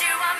you are.